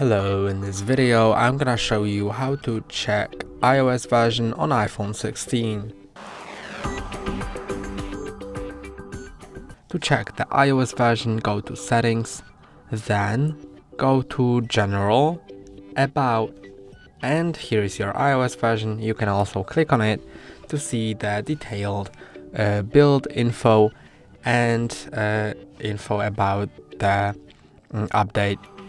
Hello, in this video I'm gonna show you how to check iOS version on iPhone 16. To check the iOS version go to settings, then go to general, about and here is your iOS version. You can also click on it to see the detailed uh, build info and uh, info about the um, update.